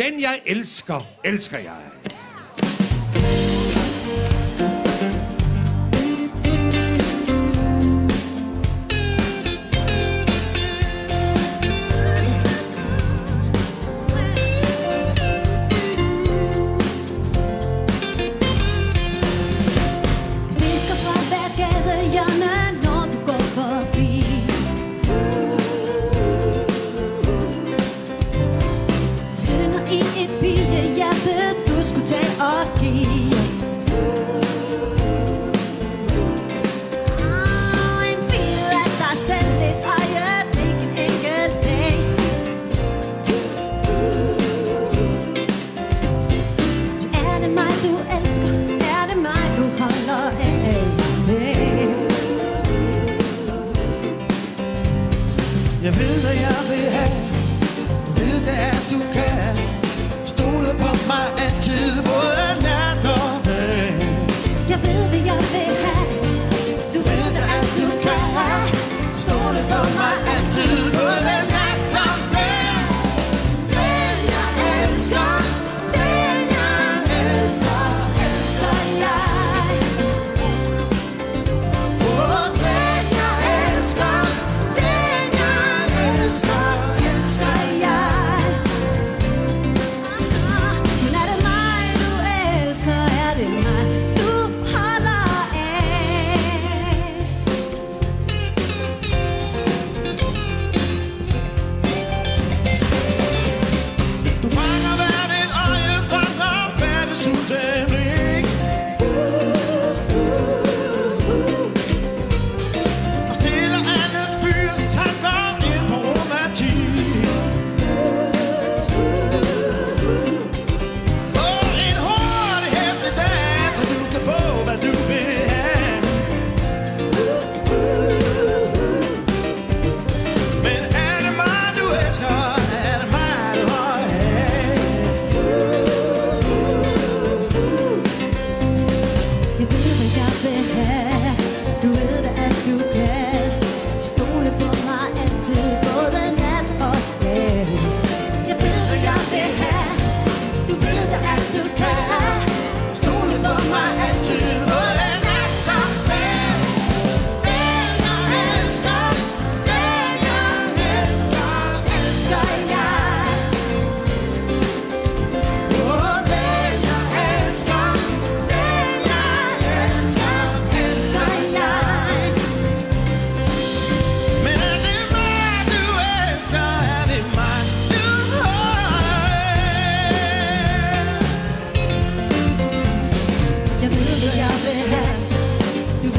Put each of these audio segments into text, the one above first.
Den jeg elsker, elsker jeg.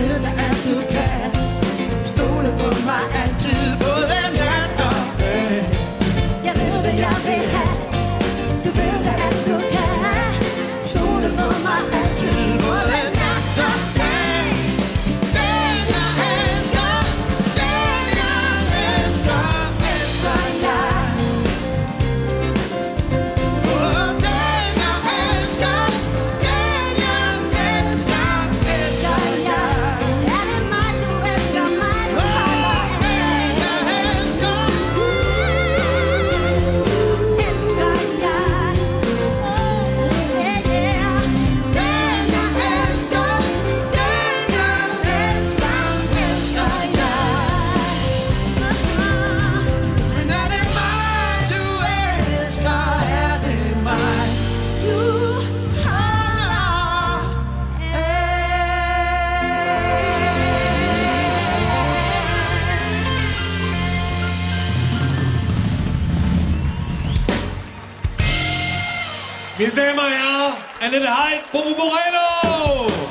vide, at du kan. Stole på mig altid, både nat og dag. Jeg ved, hvad jeg vil have. Mildema, ja? En in de haai, Bobo Moreno!